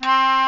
Ah!